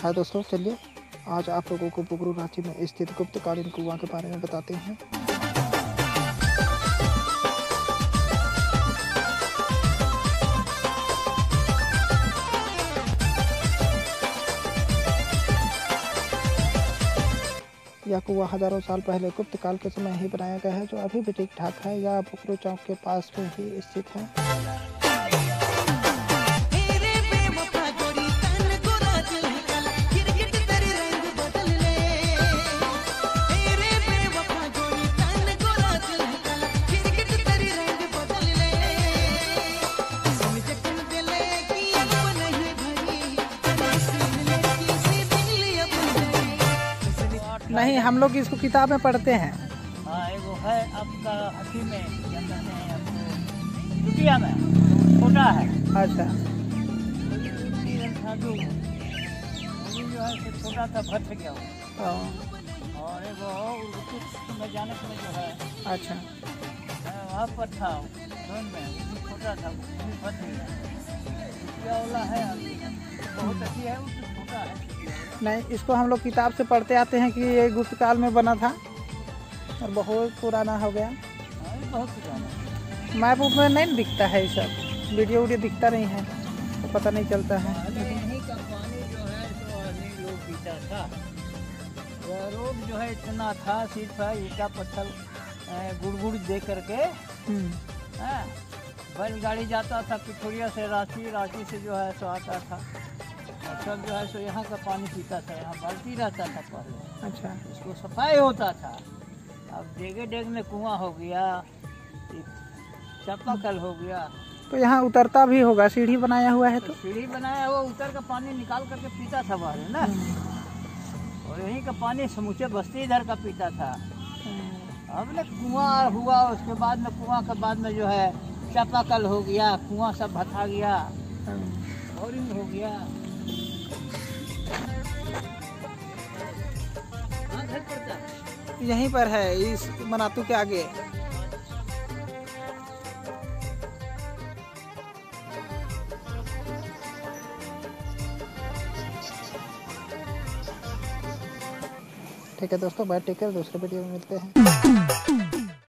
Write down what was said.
हाँ दोस्तों, चलिए, आज आप लोगों को पुगरू रांची में स्थित गुप्तकालीन कुआँ के बारे में बताते हैं। यह कुआ हज़ारों साल पहले गुप्त काल के समय ही बनाया गया है, जो अभी भी ठीक ठाक है यह पुगरू चौक के पास में ही स्थित है। नहीं हम लोग इसको किताब में पढ़ते हैं। हाँ एगो है आपका में क्या हैं में छोटा है। अच्छा। जो है छोटा था भट गया हाँ, और एगो में जाने जो है। अच्छा। वहाँ पर था में छोटा था भट गया। है बहुत अच्छी है तो छोटा है। नहीं, इसको हम लोग किताब से पढ़ते आते हैं कि ये गुप्त काल में बना था। और बहुत पुराना हो गया। बहुत पुराना मैप उप में नहीं दिखता है ये सब। वीडियो वीडियो दिखता नहीं है तो पता नहीं चलता है। रोड जो है इतना था सिर्फ़ ईटा पत्थर गुड़ गुड़ दे करके बैलगाड़ी जाता था, पिठोरिया से रांची रांची से जो है सो आता था। सब जो है सो यहाँ का पानी पीता था यहाँ बाल्टी रहता था पहले। अच्छा। इसको सफ़ाई होता था। अब डेगे डेग में कुआँ हो गया चापाकल हो गया। तो यहाँ उतरता भी होगा सीढ़ी बनाया हुआ है तो? तो सीढ़ी बनाया हुआ उतर का पानी निकाल करके पीता था बाहर ना? और यहीं का पानी समूचे बस्ती इधर का पीता था। अब ना कुआँ हुआ उसके बाद में कुआँ के बाद में जो है चापाकल हो गया कुआँ सब भथा गया। बोरिंग हो गया? यहीं पर है, इस मनातू के आगे। ठीक है दोस्तों बैठ टेक कर दूसरे वीडियो में मिलते हैं।